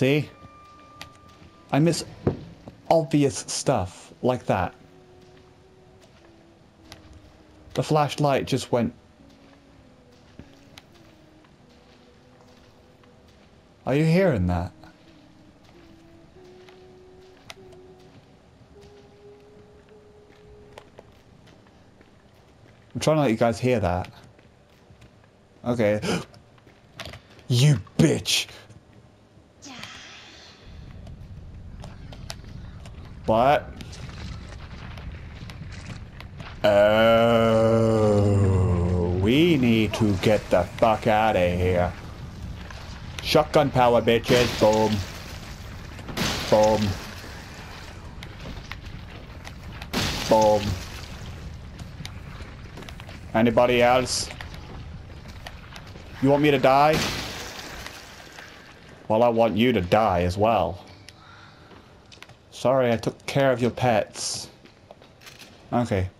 See? I miss obvious stuff like that. The flashlight just went... Are you hearing that? I'm trying to let you guys hear that. Okay. you bitch! What? Oh, we need to get the fuck out of here. Shotgun power, bitches. Boom. Boom. Boom. Anybody else? You want me to die? Well, I want you to die as well. Sorry, I took care of your pets. Okay.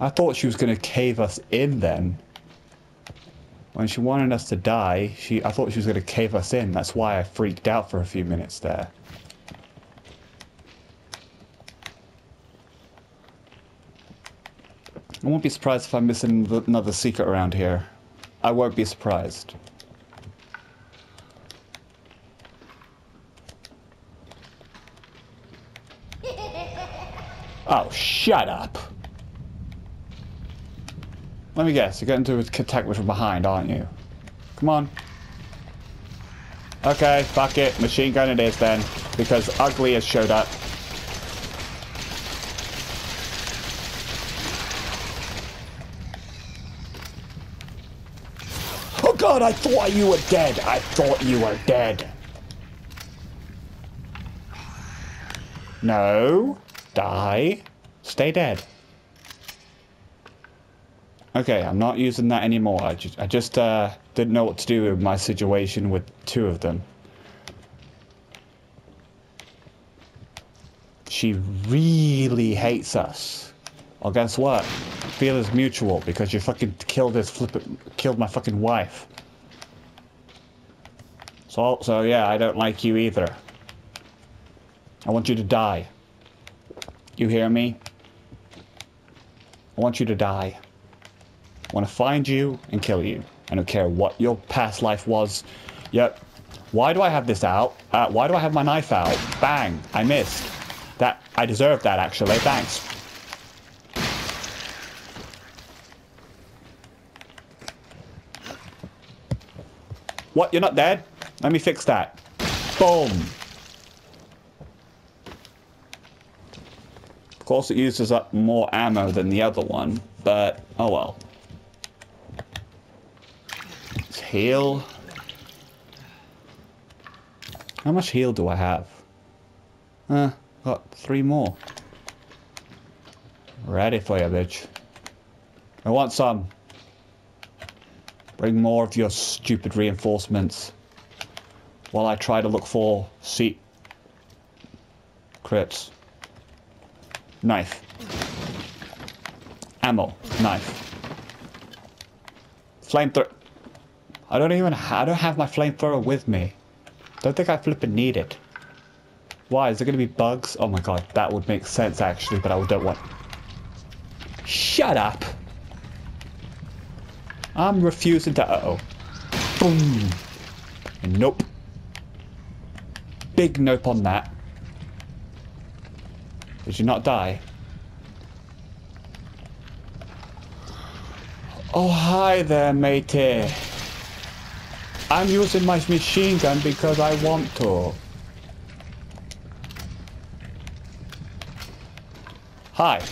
I thought she was going to cave us in then. When she wanted us to die, she I thought she was going to cave us in. That's why I freaked out for a few minutes there. I won't be surprised if I'm missing another secret around here. I won't be surprised. Oh, shut up. Let me guess, you're getting to attack from behind, aren't you? Come on. Okay, fuck it. Machine gun it is then. Because Ugly has showed up. Oh god, I thought you were dead. I thought you were dead. No. Die. Stay dead. Okay, I'm not using that anymore. I just, I just uh, didn't know what to do with my situation with two of them. She really hates us. Well, guess what? Feel is mutual because you fucking killed his flip killed my fucking wife. So, so yeah, I don't like you either. I want you to die. You hear me? I want you to die. I want to find you and kill you. I don't care what your past life was. Yep. Why do I have this out? Uh, why do I have my knife out? Bang. I missed. That I deserve that, actually. Thanks. What? You're not dead? Let me fix that. Boom. Course, it uses up more ammo than the other one, but oh well. heal. How much heal do I have? Uh, got three more. Ready for you, bitch. I want some. Bring more of your stupid reinforcements. While I try to look for seat crits. Knife. Ammo. Knife. Flamethrower. I don't even, I don't have my flamethrower with me. Don't think I flipping need it. Why, is there going to be bugs? Oh my god, that would make sense actually, but I don't want... Shut up! I'm refusing to... Uh-oh. Boom! Nope. Big nope on that. Did you not die? Oh, hi there, matey. I'm using my machine gun because I want to. Hi.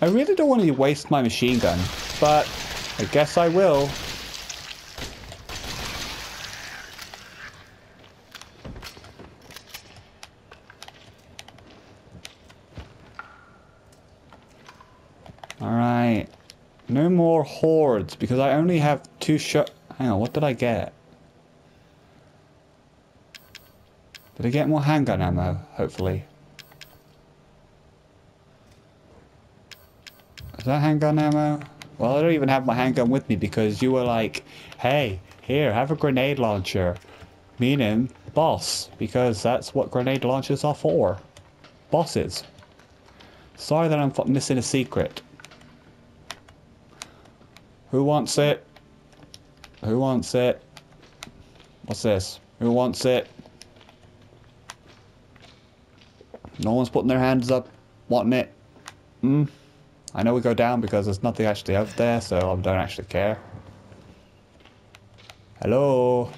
I really don't want to waste my machine gun, but I guess I will. No more hordes, because I only have two shot... Hang on, what did I get? Did I get more handgun ammo, hopefully? Is that handgun ammo? Well, I don't even have my handgun with me because you were like, hey, here, have a grenade launcher. Meaning, boss, because that's what grenade launchers are for. Bosses. Sorry that I'm missing a secret. Who wants it? Who wants it? What's this? Who wants it? No one's putting their hands up wanting it. Hmm. I know we go down because there's nothing actually out there, so I don't actually care. Hello?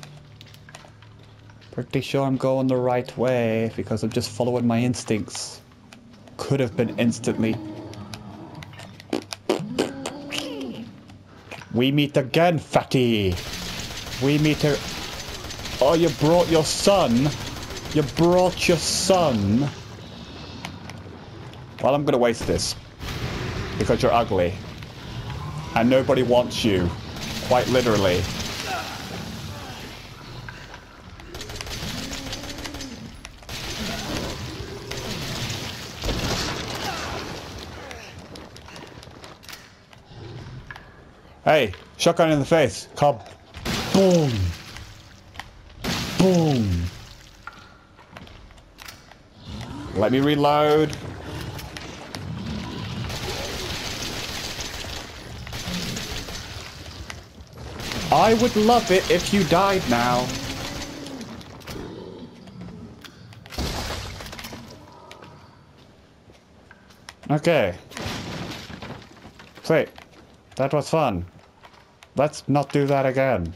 Pretty sure I'm going the right way because I'm just following my instincts. Could have been instantly. We meet again, fatty. We meet. Oh, you brought your son. You brought your son. Well, I'm going to waste this. Because you're ugly. And nobody wants you. Quite literally. Hey, shotgun in the face. Cobb. Boom. Boom. Let me reload. I would love it if you died now. Okay. Sweet. That was fun. Let's not do that again.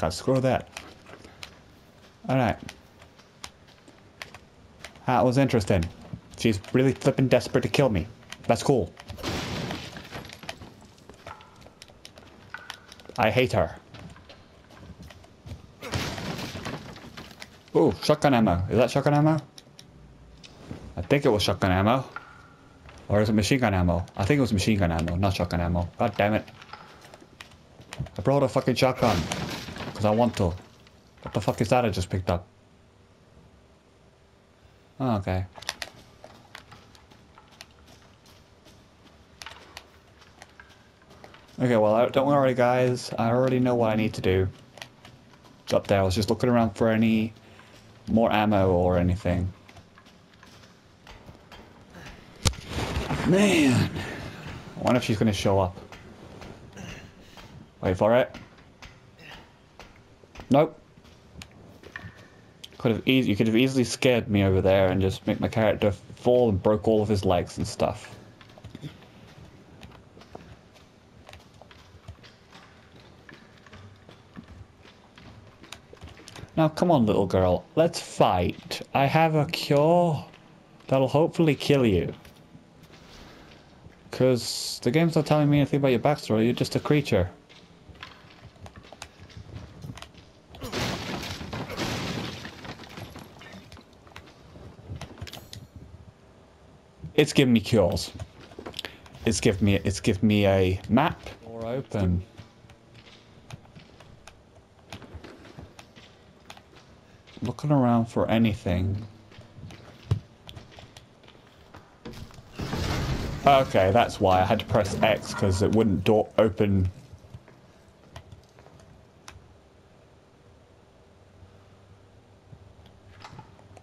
God, screw that. Alright. That was interesting. She's really flipping desperate to kill me. That's cool. I hate her. Ooh, shotgun ammo. Is that shotgun ammo? I think it was shotgun ammo. Or is it machine gun ammo? I think it was machine gun ammo, not shotgun ammo. God damn it. I brought a fucking shotgun. Because I want to. What the fuck is that I just picked up? Oh, okay. Okay, well, don't worry, guys. I already know what I need to do. It's up there. I was just looking around for any more ammo or anything. Man. I wonder if she's to show up. Wait for it. Nope. Could have easy. You could have easily scared me over there and just make my character fall and broke all of his legs and stuff. Now come on little girl, let's fight. I have a cure that'll hopefully kill you. Because the game's not telling me anything about your backstory, you're just a creature. It's giving me cures. It's given me it's given me a map or open. looking around for anything. Okay, that's why I had to press X because it wouldn't door open.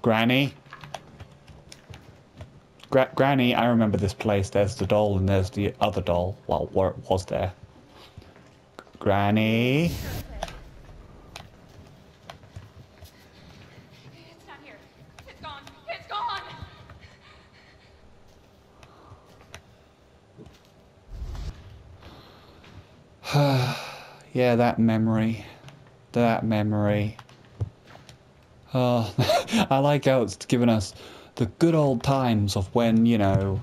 Granny? Gra Granny, I remember this place. There's the doll and there's the other doll. Well, where it was there. Granny? That memory. That memory. Oh, I like how it's given us the good old times of when, you know,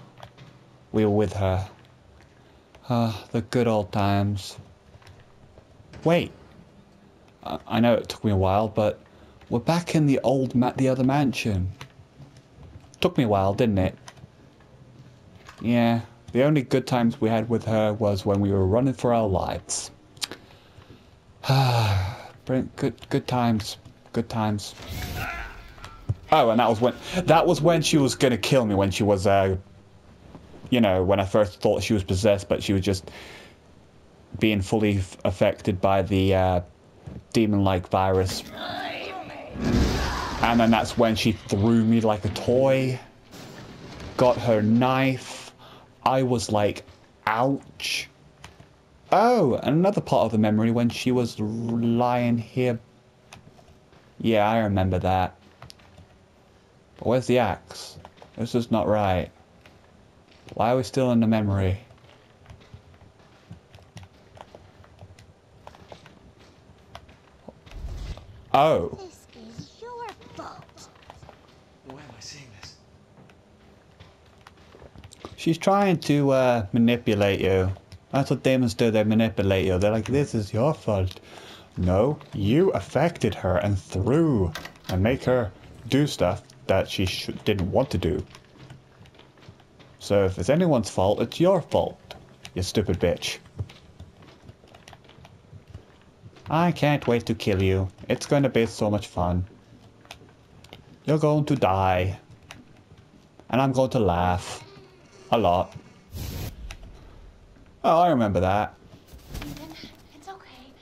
we were with her. Ah, uh, the good old times. Wait. I, I know it took me a while, but we're back in the old, ma the other mansion. Took me a while, didn't it? Yeah. The only good times we had with her was when we were running for our lives. good, good times, good times. Oh, and that was when that was when she was gonna kill me when she was uh, you know, when I first thought she was possessed, but she was just being fully affected by the uh, demon-like virus. And then that's when she threw me like a toy, got her knife. I was like, ouch. Oh, another part of the memory when she was lying here. Yeah, I remember that. But where's the axe? This is not right. Why are we still in the memory? Oh. This is your fault. Why am I seeing this? She's trying to uh, manipulate you. That's what demons do, they manipulate you. They're like, this is your fault. No, you affected her and threw and make her do stuff that she sh- didn't want to do. So if it's anyone's fault, it's your fault, you stupid bitch. I can't wait to kill you. It's going to be so much fun. You're going to die. And I'm going to laugh. A lot. Oh, I remember that. Ethan, it's okay.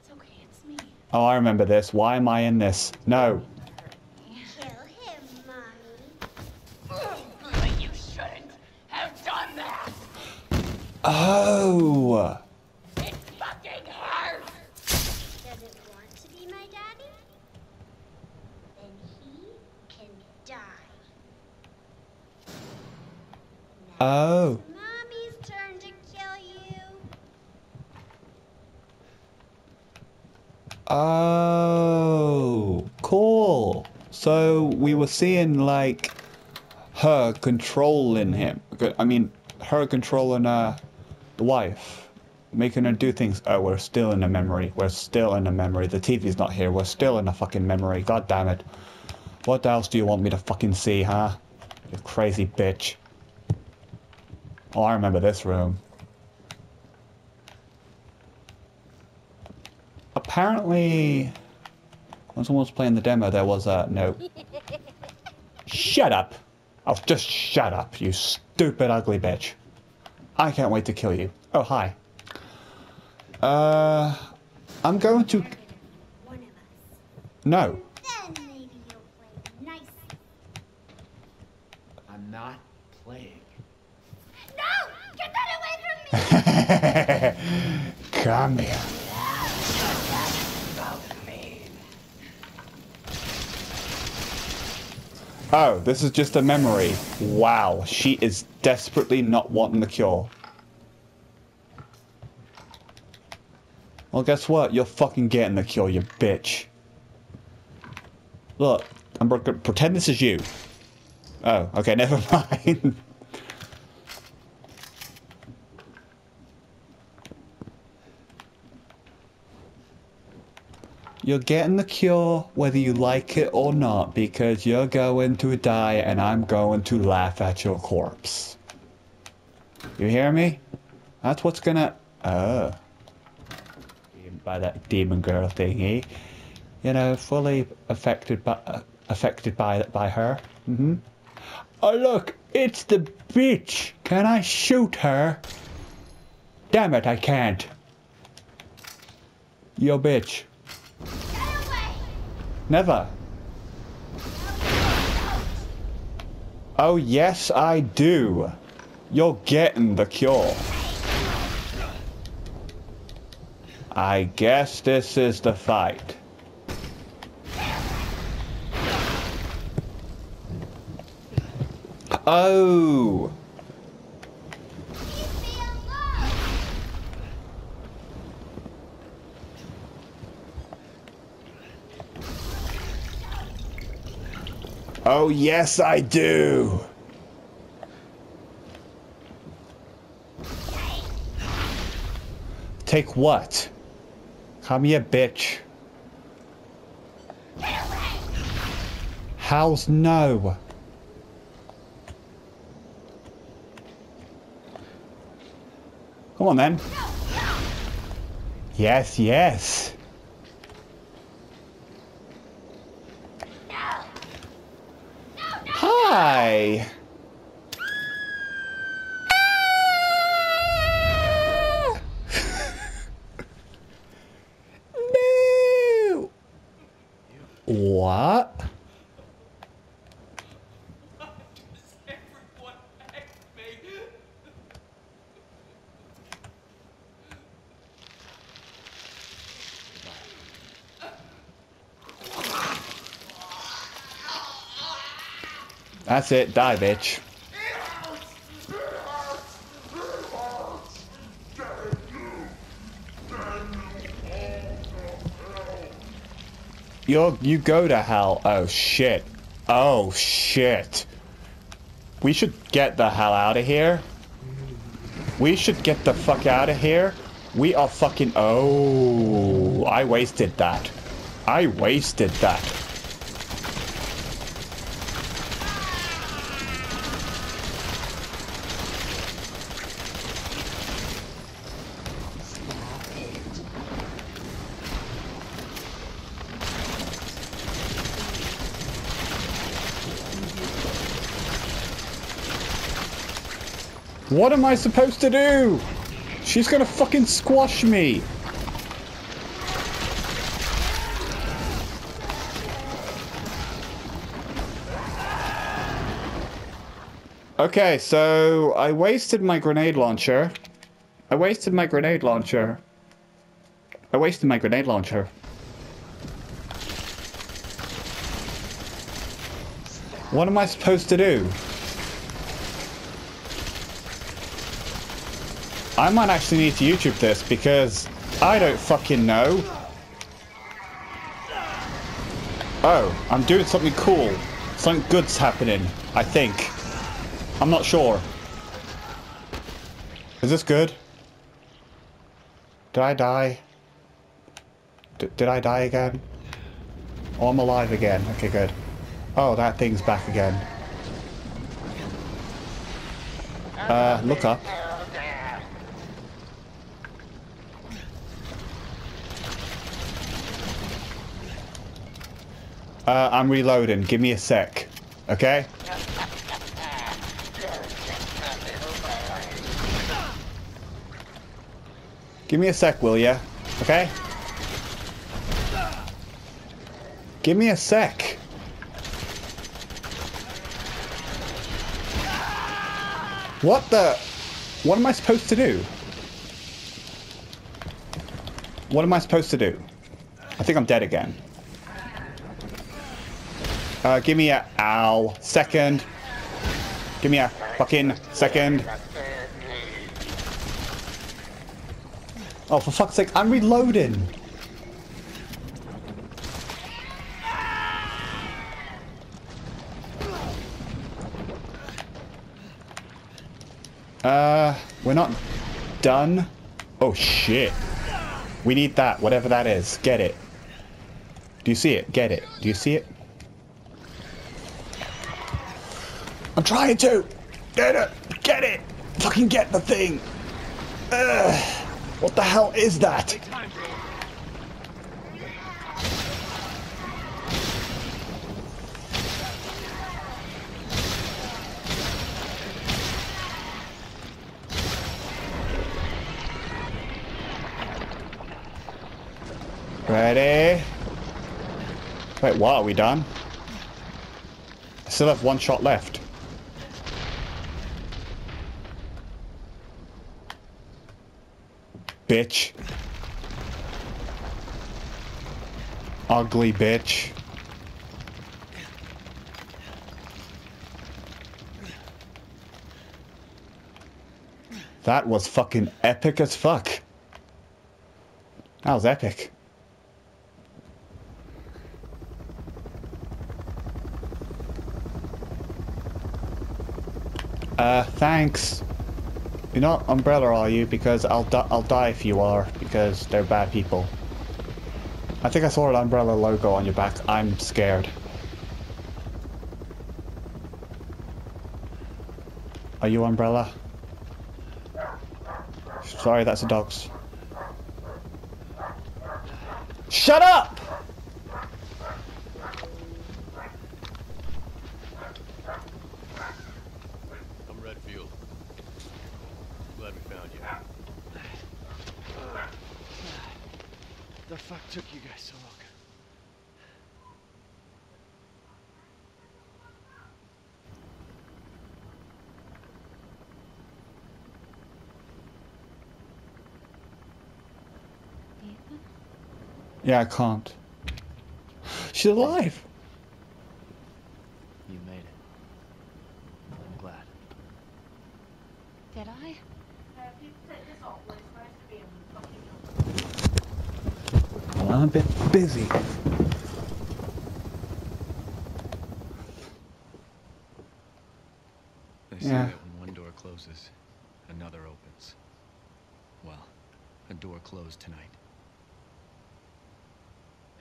It's okay, it's me. Oh, I remember this. Why am I in this? No. Kill him, Mommy. But you shouldn't have done that. Oh. It fucking hurts. Does it want to be my daddy? Then he can die. Now Oh. it's Mommy's turn to kill you. Oh. Cool. So we were seeing like her controlling him. I mean, her controlling uh, the wife, making her do things. Oh, we're still in a memory. We're still in a memory. The TV's not here. We're still in a fucking memory. God damn it. What else do you want me to fucking see, huh? You crazy bitch. Oh, I remember this room. Apparently, when someone was playing the demo, there was a no. Shut up! Oh, just shut up, you stupid, ugly bitch. I can't wait to kill you. Oh, hi. Uh, I'm going to. One of us. No. Then maybe you'll play nice. I'm not playing. No! Get that away from me! Come here. About me. Oh, this is just a memory. Wow, she is desperately not wanting the cure. Well, guess what? You're fucking getting the cure, you bitch. Look, I'm gonna pretend this is you. Oh, okay, never mind. You're getting the cure whether you like it or not because you're going to die and I'm going to laugh at your corpse. You hear me? That's what's gonna. Oh. By that demon girl thingy. You know, fully affected by. Uh, affected by by her. Mm-hmm. Oh look, it's the bitch. Can I shoot her? Damn it, I can't. Yo bitch. Get away! Never. Oh, yes, I do. You're getting the cure. I guess this is the fight. Oh! Oh, yes, I do. Take what? Come here, bitch. How's no? Come on then. Yes, yes. Hi. What? Everyone hates me. That's it. Die, bitch. You you go to hell. Oh shit. Oh shit. We should get the hell out of here. We should get the fuck out of here. We are fucking. Oh, I wasted that. I wasted that. What am I supposed to do? She's gonna fucking squash me. Okay, so I wasted my grenade launcher. I wasted my grenade launcher. I wasted my grenade launcher. What am I supposed to do? I might actually need to YouTube this because I don't fucking know. Oh, I'm doing something cool. Something good's happening, I think. I'm not sure. Is this good? Did I die? D did I die again? Oh, I'm alive again. Okay, good. Oh, that thing's back again. Uh, look up. Uh, I'm reloading. Give me a sec. Okay? Give me a sec, will ya? Okay? Give me a sec. What the? What am I supposed to do? What am I supposed to do? I think I'm dead again. Uh, give me a ow second. Give me a fucking second. Oh, for fuck's sake, I'm reloading. Uh, we're not done. Oh shit. We need that, whatever that is. Get it. Do you see it? Get it. Do you see it? I'm trying to! Get it! Get it! Fucking get the thing! Ugh. What the hell is that? Ready? Wait, what? Are we done? I still have one shot left. Bitch. Ugly bitch. That was fucking epic as fuck. That was epic. Uh, thanks. You're not Umbrella, are you? Because I'll, di I'll die if you are, because they're bad people. I think I saw an Umbrella logo on your back. I'm scared. Are you Umbrella? Sorry, that's a dog's. Shut up! I'm Redfield. Glad we found you. The fuck took you guys so long? Yeah, I can't. She's alive. You made it. I'm glad. Did I? Well, I'm a bit busy. They say Yeah. that when one door closes, another opens. Well, a door closed tonight.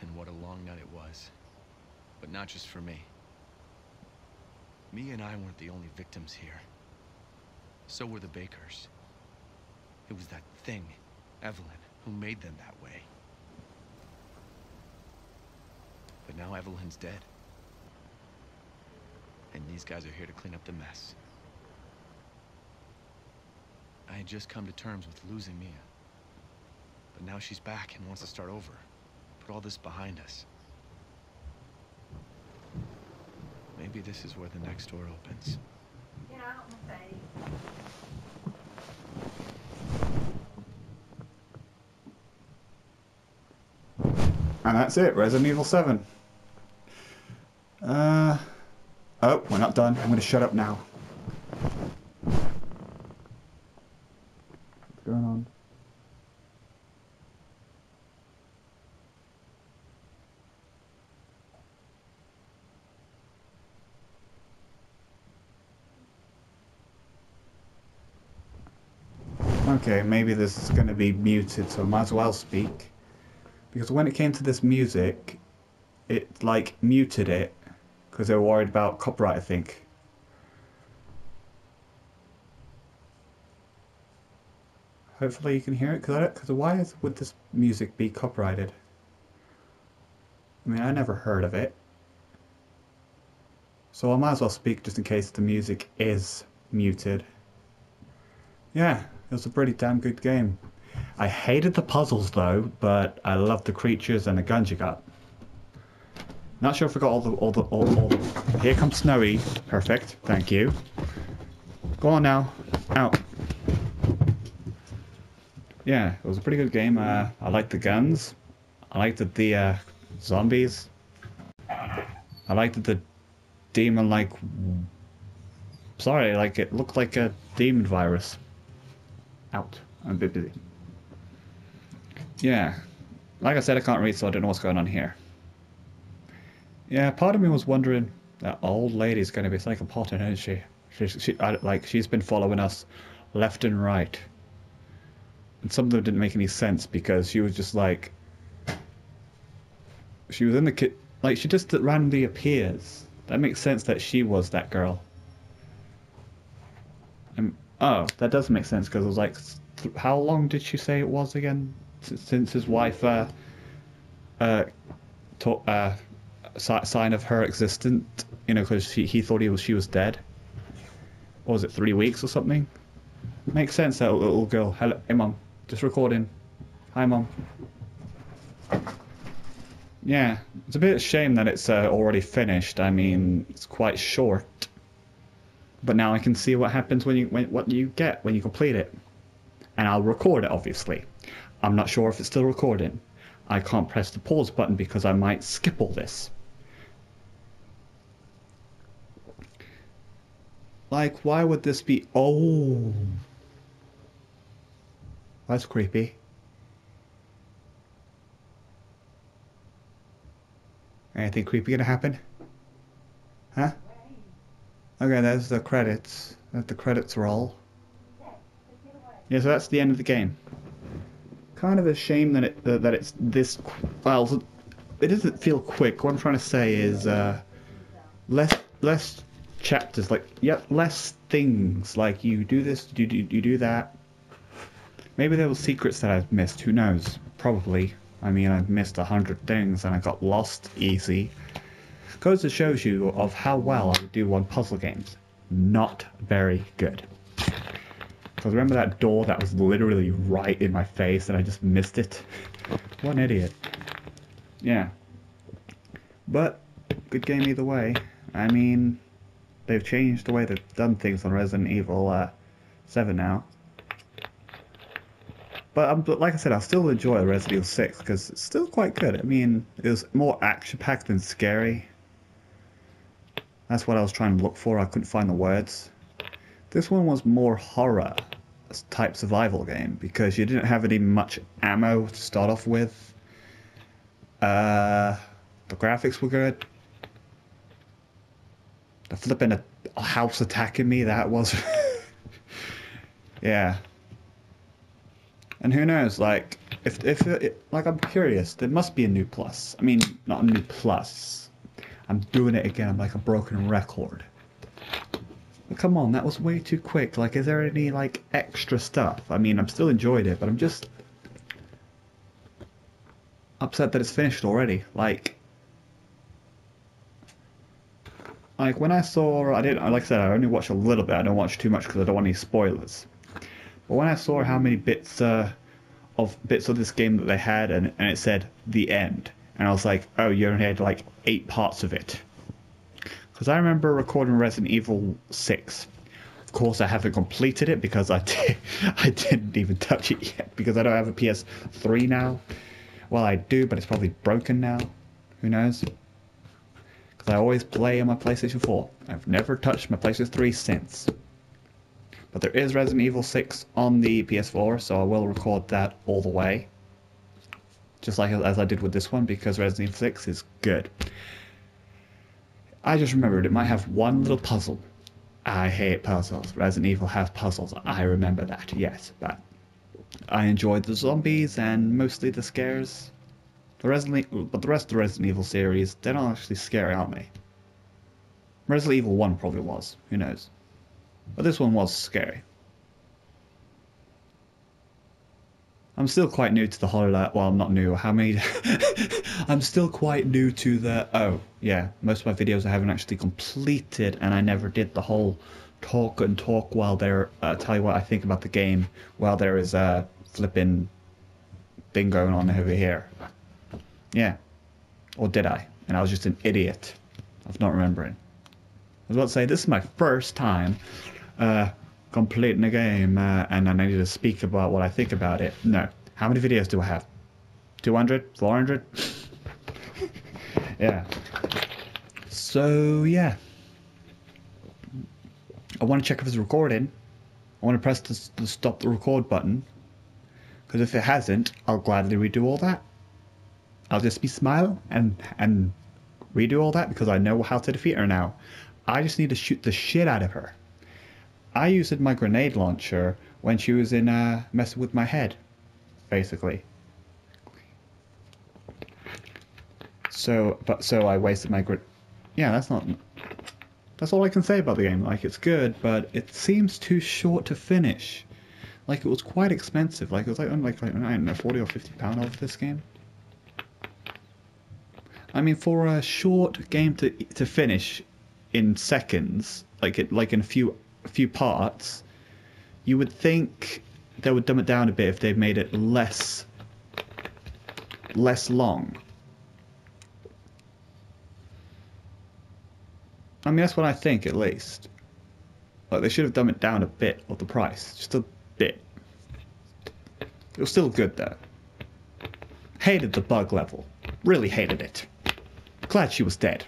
And what a long night it was. But not just for me. Mia and I weren't the only victims here. So were the Bakers. It was that thing, Evelyn, who made them that way. But now Evelyn's dead. And these guys are here to clean up the mess. I had just come to terms with losing Mia. But now she's back and wants to start over. Put all this behind us. Maybe this is where the next door opens. And that's it, Resident Evil 7. Uh, oh, we're not done. I'm going to shut up now. This is going to be muted, so I might as well speak. Because when it came to this music, it like muted it because they were worried about copyright, I think. Hopefully you can hear it, because why is, would this music be copyrighted? I mean, I never heard of it. So I might as well speak just in case the music is muted. Yeah, it was a pretty damn good game. I hated the puzzles though, but I loved the creatures and the guns you got. Not sure if I got all the all the all, all. Here comes Snowy. Perfect. Thank you. Go on now. Out. Yeah, it was a pretty good game. Uh, I liked the guns. I liked the, the uh, zombies. I liked the demon like. Sorry, like it looked like a demon virus. Out. A bit busy. Yeah. Like I said, I can't read, so I don't know what's going on here. Yeah, part of me was wondering that old lady's going to be psychopathic, isn't she? She's, she, I, like, she's been following us left and right. And some of them didn't make any sense because she was just like... She was in the kit... Like, she just randomly appears. That makes sense that she was that girl. Oh, that does make sense because it was like... How long did she say it was again? S- since his wife uh, uh, uh, sign of her existence, you know, because he thought he was she was dead. What was it, three weeks or something? Makes sense that little girl. Hello, hey mom, just recording. Hi mom. Yeah, it's a bit of a shame that it's uh, already finished. I mean, it's quite short. But now I can see what happens when you when, what you get when you complete it, and I'll record it obviously. I'm not sure if it's still recording. I can't press the pause button because I might skip all this. Like, why would this be? Oh, that's creepy. Anything creepy gonna happen? Huh? Okay, there's the credits. The credits roll. Yeah, so that's the end of the game. Kind of a shame that it uh, that it's this. Well, it doesn't feel quick. What I'm trying to say is uh, less less chapters. Like yeah, less things. Like you do this, you do you do that. Maybe there were secrets that I've missed. Who knows? Probably. I mean, I've missed a hundred things and I got lost easy. Goes to shows you of how well I do on puzzle games. Not very good. Because remember that door that was literally right in my face and I just missed it? What an idiot. Yeah. But, good game either way. I mean, they've changed the way they've done things on Resident Evil uh, 7 now. But, um, but like I said, I still enjoy Resident Evil 6 because it's still quite good. I mean, it was more action packed than scary. That's what I was trying to look for. I couldn't find the words. This one was more horror type survival game because you didn't have any much ammo to start off with. Uh, the graphics were good. The flipping a, a house attacking me, that was. yeah. And who knows, like, if, if it, like, I'm curious, there must be a new plus. I mean, not a new plus. I'm doing it again, I'm like a broken record. But come on, that was way too quick. Like, is there any, like, extra stuff? I mean, I'm still enjoyed it, but I'm just upset that it's finished already. Like, like when I saw, I didn't, like I said, I only watched a little bit. I don't watch too much because I don't want any spoilers. But when I saw how many bits uh, of bits of this game that they had, and, and it said the end, and I was like, oh, you only had like eight parts of it. Because I remember recording Resident Evil 6. Of course, I haven't completed it because I, did, I didn't even touch it yet because I don't have a PS3 now. Well, I do, but it's probably broken now. Who knows? Because I always play on my PlayStation 4. I've never touched my PlayStation 3 since. But there is Resident Evil 6 on the PS4, so I will record that all the way. Just like as I did with this one, because Resident Evil 6 is good. I just remembered it might have one little puzzle. I hate puzzles. Resident Evil has puzzles. I remember that, yes. But I enjoyed the zombies and mostly the scares. The Resident but the rest of the Resident Evil series, they're not actually scary, aren't they? Resident Evil 1 probably was. Who knows? But this one was scary. I'm still quite new to the horror. Well, I'm not new. How many? I'm still quite new to the. Oh, yeah. Most of my videos I haven't actually completed, and I never did the whole talk and talk while there. Uh, tell you what I think about the game while there is a flipping thing going on over here. Yeah. Or did I? And I was just an idiot of not remembering. I was about to say this is my first time uh, completing the game uh, and I need to speak about what I think about it. No. How many videos do I have? 200? 400? yeah. So, yeah. I want to check if it's recording. I want to press the, the stop the record button. Because if it hasn't, I'll gladly redo all that. I'll just be smile and and redo all that because I know how to defeat her now. I just need to shoot the shit out of her. I used my grenade launcher when she was in uh, messing with my head, basically. So, but so I wasted my grenade. Yeah, that's not. That's all I can say about the game. Like it's good, but it seems too short to finish. Like it was quite expensive. Like it was like like, like I don't know, forty or fifty pound off this game. I mean, for a short game to to finish in seconds, like it like in a few few parts, you would think they would dumb it down a bit if they made it less less long. I mean, that's what I think, at least. Like, they should have dumbed it down a bit of the price. Just a bit. It was still good, though. Hated the bug level. Really hated it. Glad she was dead.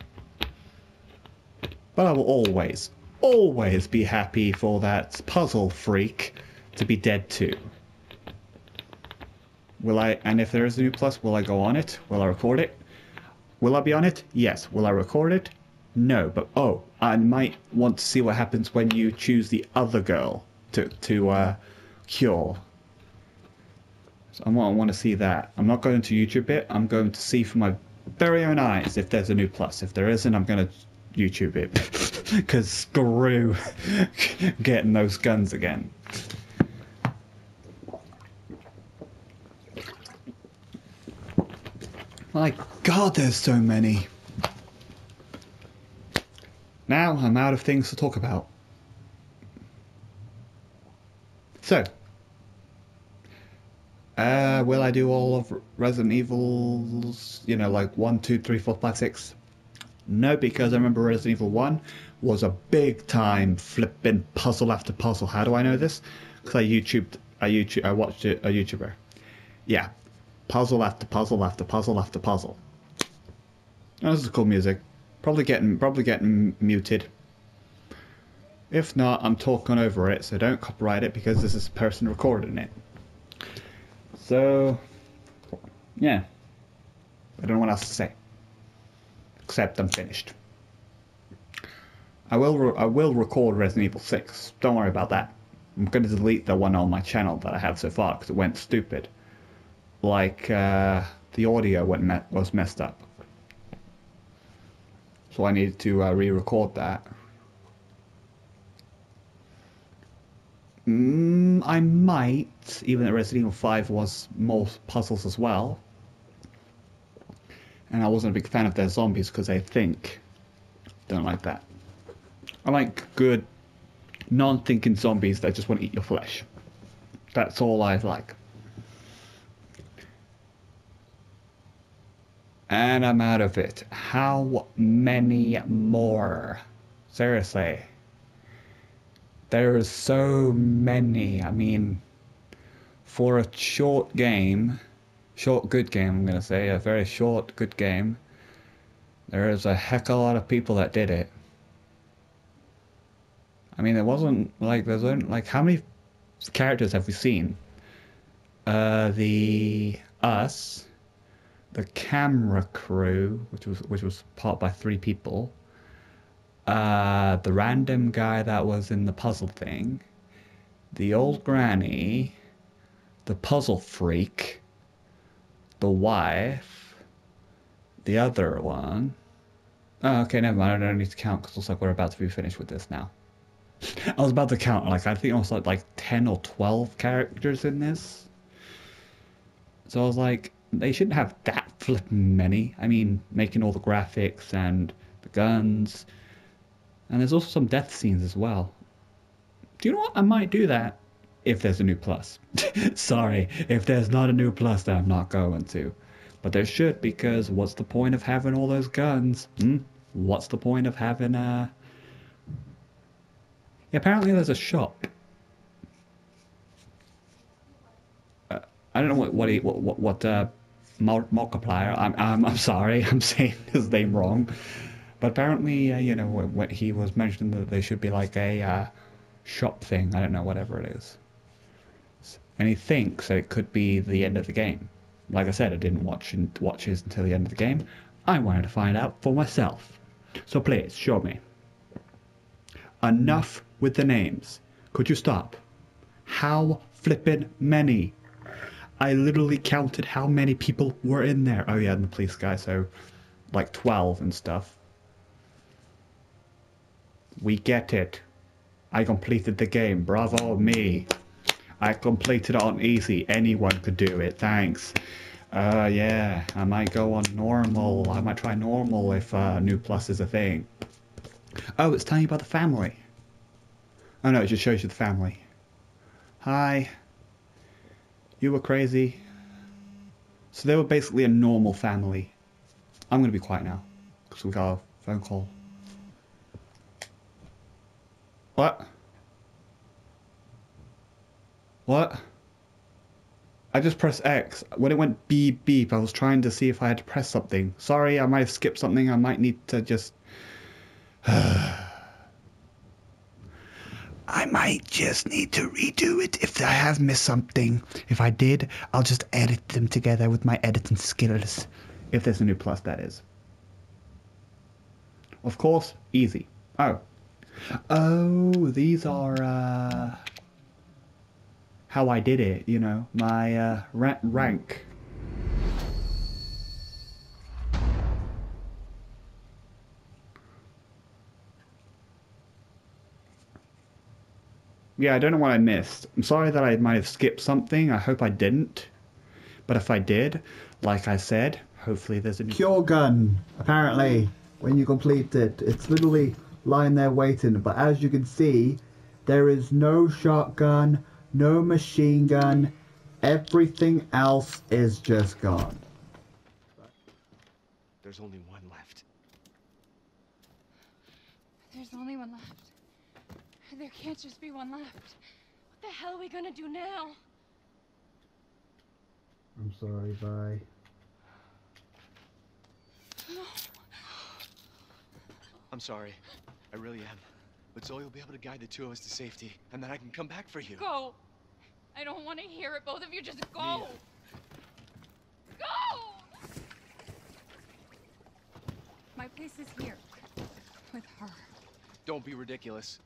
But I will always, always be happy for that puzzle freak to be dead too. Will I, and if there is a new plus, will I go on it? Will I record it? Will I be on it? Yes. Will I record it? No, but oh, I might want to see what happens when you choose the other girl to to uh, cure. So I want, I want to see that. I'm not going to YouTube it. I'm going to see for my very own eyes if there's a new plus. If there isn't, I'm going to YouTube it because screw getting those guns again. My God, there's so many. Now I'm out of things to talk about. So, uh, will I do all of Resident Evil's, you know, like 1, 2, 3, 4, 5, 6? No, because I remember Resident Evil 1 was a big time flipping puzzle after puzzle. How do I know this? Because I YouTubed a YouTube. I watched a, a YouTuber. Yeah, puzzle after puzzle after puzzle after puzzle. Oh, this is cool music. Probably getting probably getting muted. If not, I'm talking over it, so don't copyright it because this is a person recording it. So, yeah. I don't know what else to say. Except I'm finished. I will I will record Resident Evil 6. Don't worry about that. I'm going to delete the one on my channel that I have so far because it went stupid. Like uh, the audio went me- was messed up. So I needed to uh, re-record that. Mm, I might, even though Resident Evil 5 was more puzzles as well. And I wasn't a big fan of their zombies because they think. Don't like that. I like good, non-thinking zombies that just want to eat your flesh. That's all I like. And I'm out of it. How many more? Seriously. There's so many. I mean, for a short game, short good game, I'm gonna say, a very short good game, there is a heck of a lot of people that did it. I mean, it wasn't like there's only like how many characters have we seen? Uh, the us, the camera crew, which was which was part by three people. Uh, the random guy that was in the puzzle thing, the old granny, the puzzle freak, the wife, the other one. Oh, okay, never mind. I don't need to count because looks like we're about to be finished with this now. I was about to count, like, I think it was like, like 10 or 12 characters in this. So I was like, they shouldn't have that flipping many. I mean, making all the graphics and the guns. And there's also some death scenes as well. Do you know what? I might do that if there's a new plus. Sorry, if there's not a new plus, then I'm not going to. But there should, because what's the point of having all those guns? Hmm? What's the point of having a. apparently there's a shop. Uh, I don't know what what what what, uh, Markiplier. I'm, I'm I'm sorry, I'm saying his name wrong. But apparently, uh, you know, he was mentioning that there should be like a uh, shop thing. I don't know, whatever it is. And he thinks that it could be the end of the game. Like I said, I didn't watch watch his until the end of the game. I wanted to find out for myself. So please show me. Enough with the names. Could you stop? How flippin' many? I literally counted how many people were in there. Oh yeah, and the police guy, so like 12 and stuff. We get it. I completed the game. Bravo me. I completed it on easy. Anyone could do it. Thanks. Uh, yeah, I might go on normal. I might try normal if uh, new plus is a thing. Oh, it's telling you about the family. Oh no, it just shows you the family. Hi. You were crazy. So they were basically a normal family. I'm gonna be quiet now because we got a phone call. What? What? I just pressed X. When it went beep beep, I was trying to see if I had to press something. Sorry, I might have skipped something. I might need to just. I might just need to redo it if I have missed something. If I did, I'll just edit them together with my editing skills. If there's a new plus, that is. Of course, easy. Oh. Oh, these are, uh. How I did it, you know, my, uh, ra- rank. Yeah, I don't know what I missed. I'm sorry that I might have skipped something. I hope I didn't. But if I did, like I said, hopefully there's a new. Cure gun, apparently, when you complete it. It's literally lying there waiting. But as you can see, there is no shotgun, no machine gun. Everything else is just gone. There's only one left. There's only one left. There can't just be one left. What the hell are we gonna do now? I'm sorry, Vi. I'm sorry. I really am. But Zoe will be able to guide the two of us to safety, and then I can come back for you. Go! I don't want to hear it. Both of you just go! Go! My place is here. With her. Don't be ridiculous.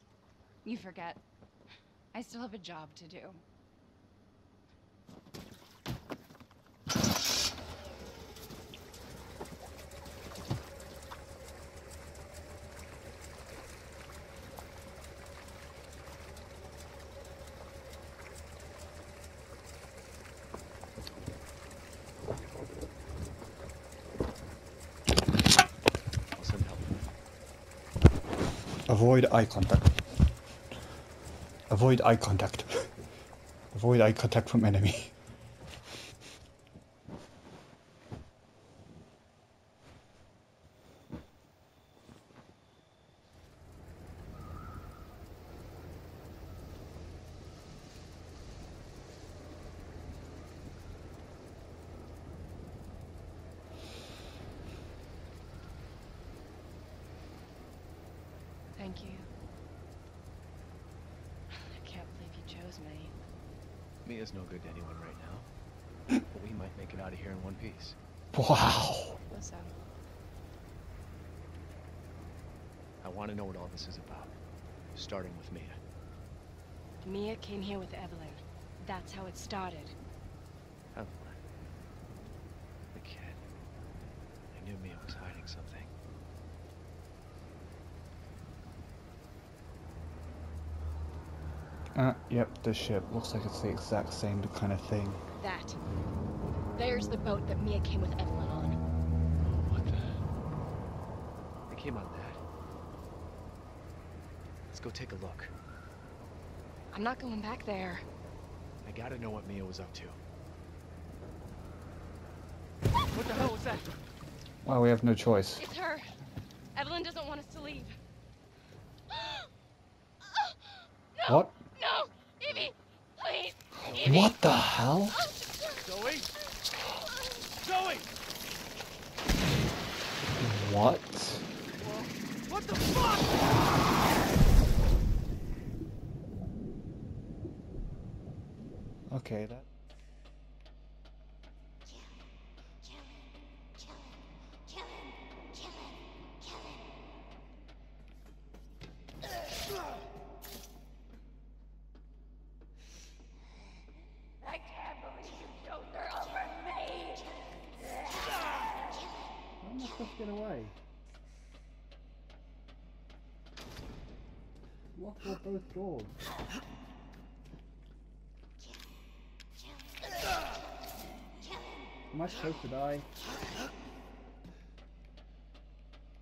You forget. I still have a job to do. Avoid eye contact. Avoid eye contact. Avoid eye contact from enemy. Thank you. I can't believe you chose me. Mia's no good to anyone right now. but we might make it out of here in one piece. Wow. What's up? I want to know what all this is about. Starting with Mia. Mia came here with Evelyn. That's how it started. Evelyn. The kid. I knew Mia was hiding something. Uh, yep, this ship looks like it's the exact same kind of thing. That. There's the boat that Mia came with Evelyn on. What the? They came on that. Let's go take a look. I'm not going back there. I gotta know what Mia was up to. What the hell was that? Well, we have no choice. It's her. Evelyn doesn't want us to leave. no, What? No! Evie! Please! Evie! What the hell? Zoe? Zoe! What? What the fuck? Okay, that. Kill him, kill him, kill him, kill him, kill him. I can't believe you chose her over me! How am I supposed to get away? Lock doors. Am I supposed to die?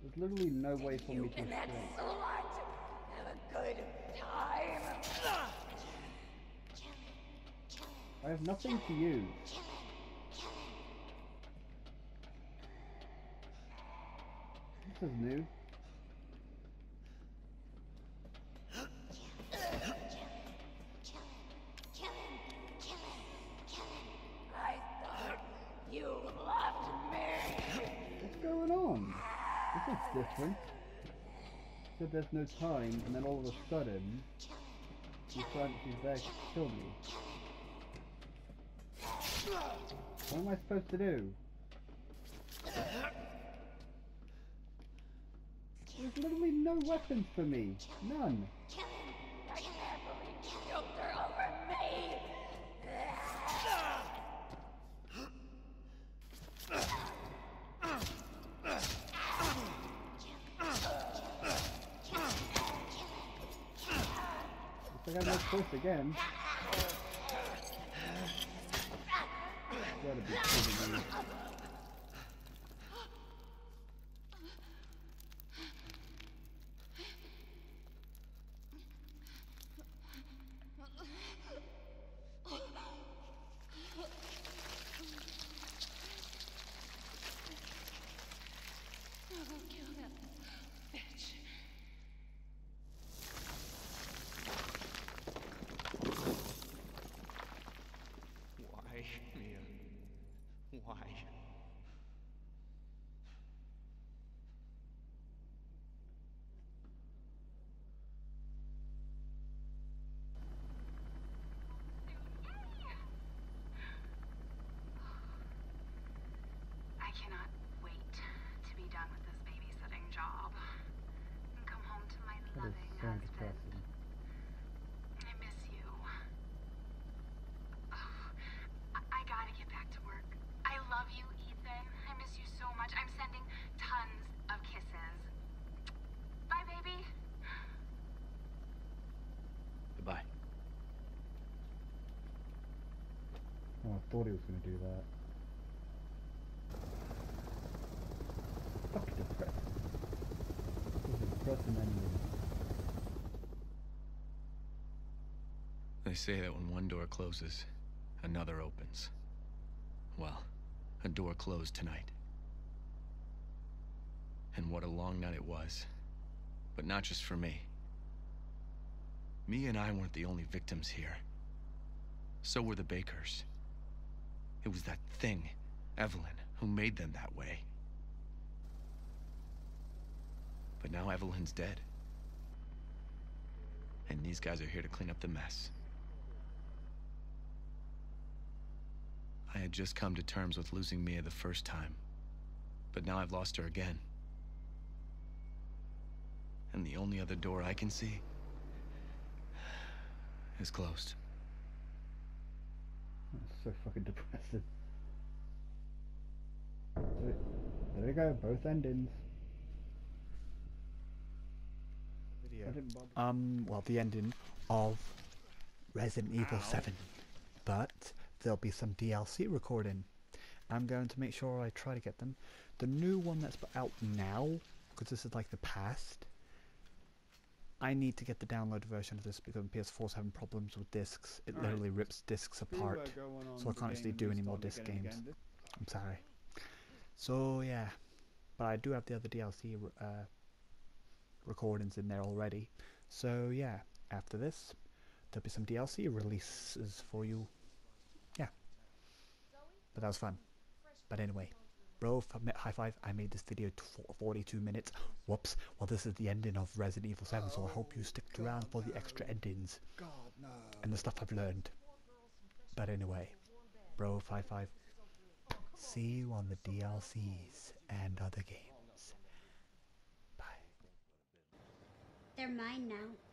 There's literally no way for me to escape. Have a good time! I have nothing to use. This is new. Said there's no time, and then all of a sudden, you find she's there to kill me. What am I supposed to do? There's literally no weapons for me. None. I can't believe you chose her over me! Looks like I have no choice again. Gotta be kidding me. Kill that bitch. Why, Mia? so depressing. I miss you. Oh, I, I gotta get back to work. I love you, Ethan. I miss you so much. I'm sending tons of kisses. Bye, baby. Goodbye. Oh, I thought he was going to do that. Fucking depressing. Is a depressing. They say that when one door closes, another opens. Well, a door closed tonight. And what a long night it was. But not just for me. Mia and I weren't the only victims here. So were the Bakers. It was that thing, Evelyn, who made them that way. But now Evelyn's dead. And these guys are here to clean up the mess. I had just come to terms with losing Mia the first time, but now I've lost her again. And the only other door I can see is closed. That's so fucking depressing. There, there we go, both endings. I um, well, the ending of Resident Evil 7. But there'll be some DLC recording. I'm going to make sure I try to get them. The new one that's out now, because this is like the past, I need to get the download version of this because PS4 is having problems with discs. It Alright. literally rips discs apart. So I can't actually do any more disc games. I'm sorry. So yeah, but I do have the other DLC uh, recordings in there already. So yeah, after this, there'll be some DLC releases for you. Yeah, but that was fun. But anyway, bro, f- m- high five! I made this video to 42 minutes. Whoops. Well, this is the ending of Resident Evil 7, so I hope you stick oh, around for the extra endings and the stuff I've learned. But anyway, bro, five five. See you on the DLCs and other games. Bye. They're mine now.